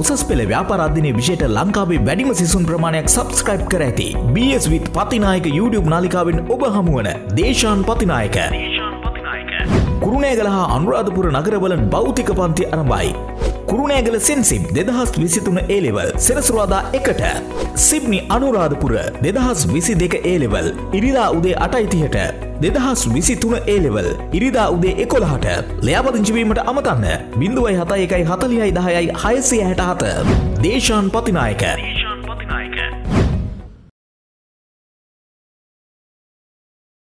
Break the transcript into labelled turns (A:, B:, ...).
A: උසස් පෙළ ව්‍යාපාරාධනය විෂයට ලංකාවේ වැඩිම සිසුන් ප්‍රමාණයක් සබස්ක්‍රයිබ් කර ඇති බස් විත් පතිනායක YouTube නාලිකාවෙන් ඔබ හමුවන දේශාන් පතිනායක කුරුණෑගල හා අනුරාධපුර නගරවල භෞතික පන්ති අරඹයි. කුරුණෑගල සෙන්සිම් දෙදහස් විසිතුන ඒලෙවල් සෙනසුරවාදා එකට. සිබ්නි අනුරාධපුර දෙදහස් විසි දෙක ඒලෙවල් ඉරිදා උදේ අටයිතිහට දෙදහස් විසි තුන ඒලෙවල් ඉරිදා උදේ එකොළහට. ලයාපදිංචිවීමට අමතන්න. බිඳුවයි හතයි එකයි හතලියයි දහයයි හයසය හැට හත දේශාන් පතිනායක.